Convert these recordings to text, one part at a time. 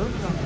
Good.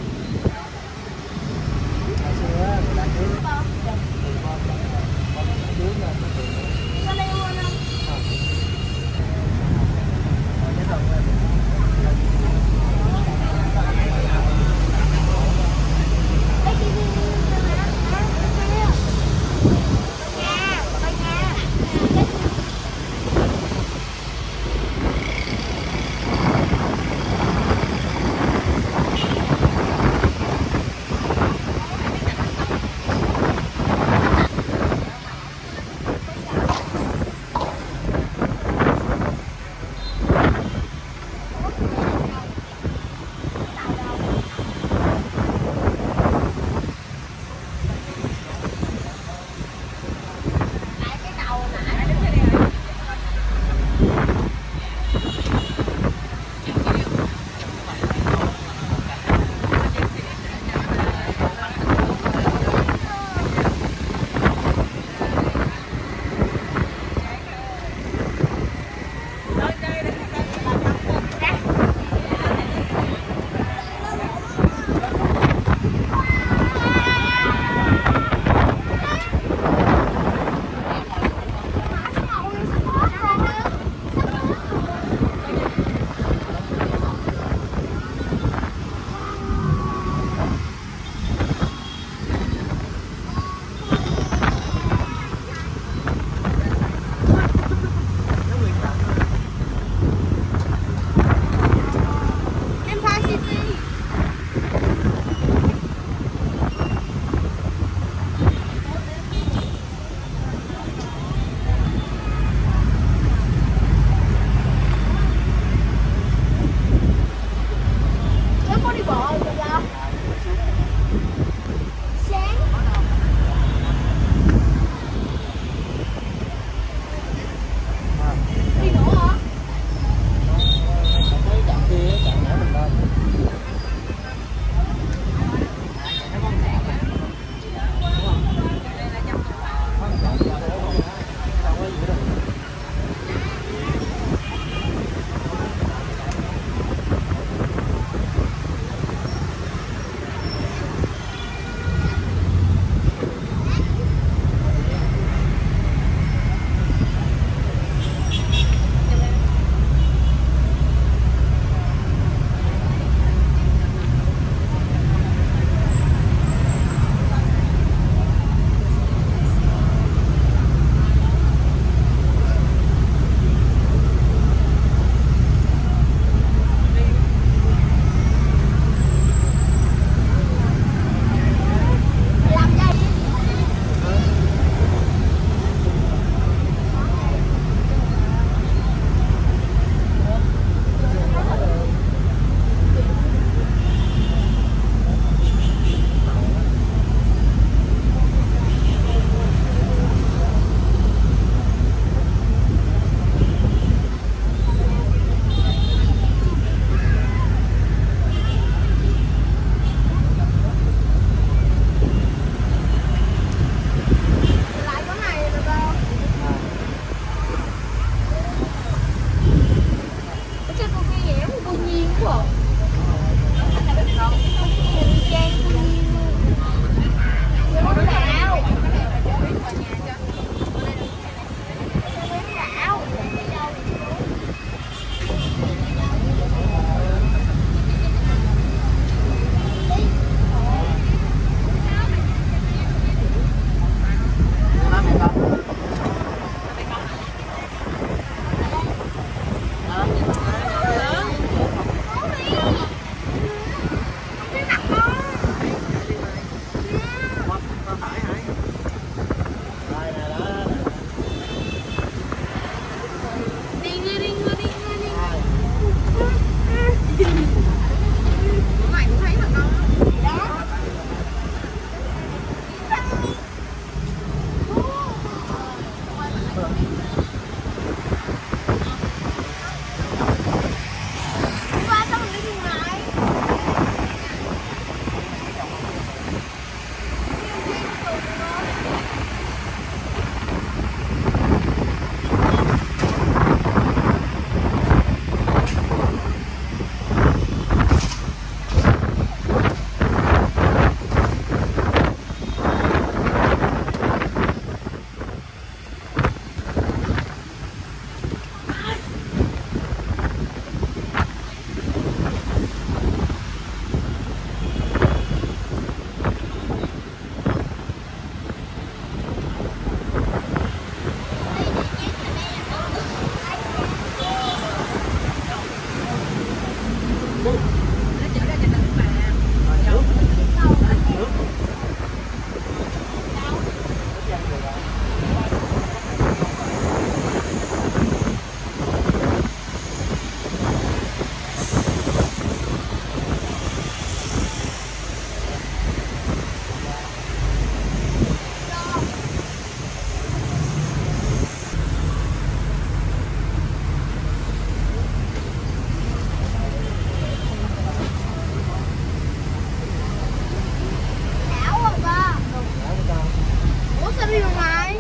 đi ngoài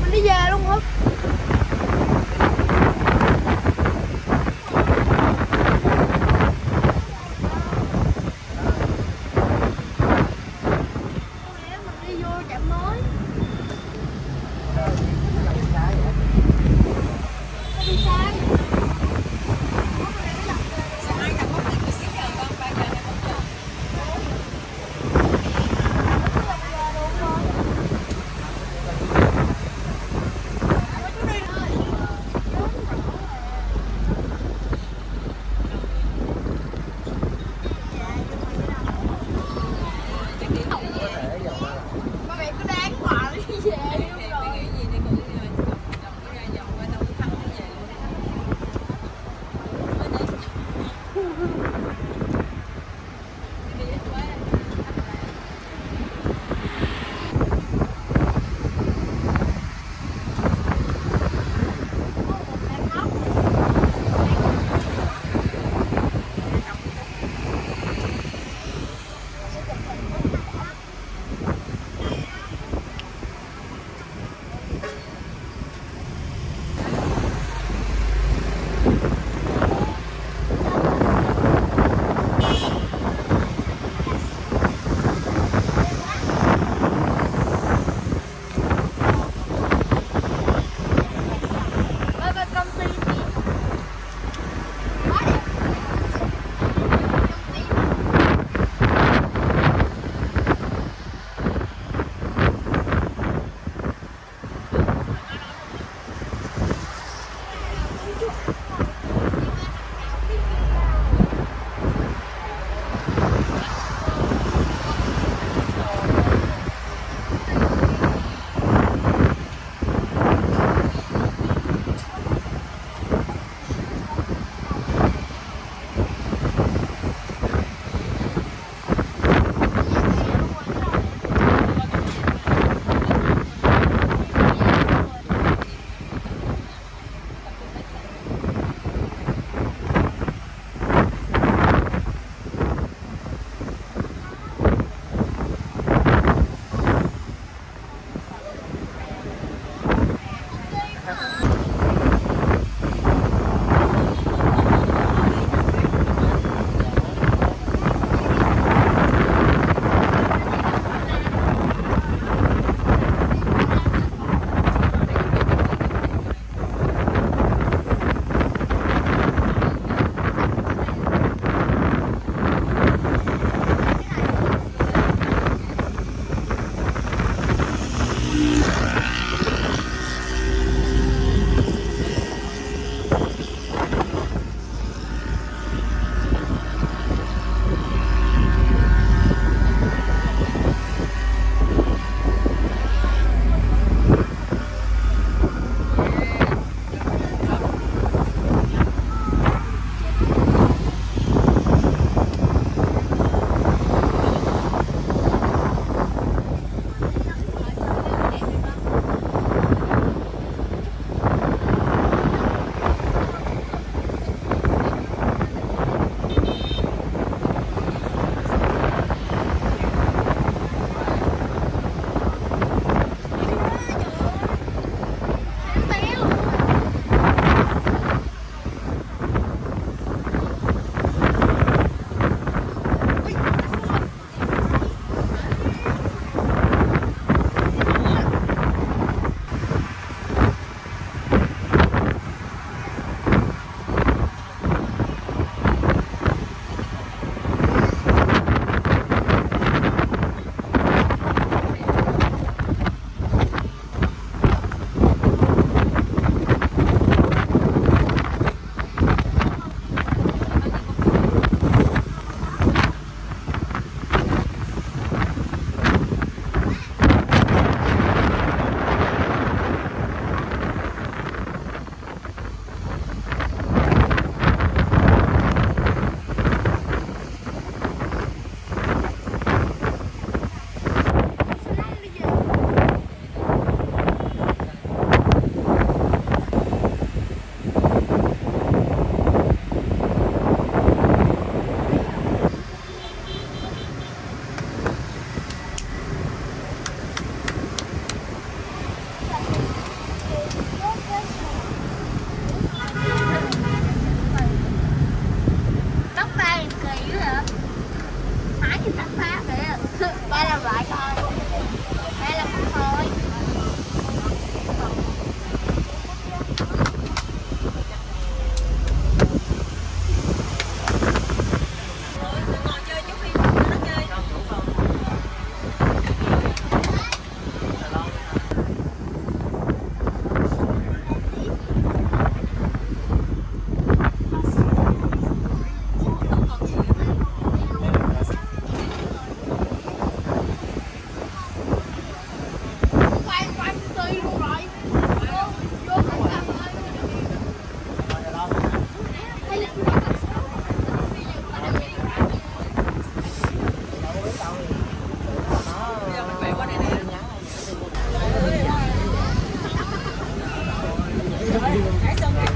Mình đi về luôn hả? Hãy xong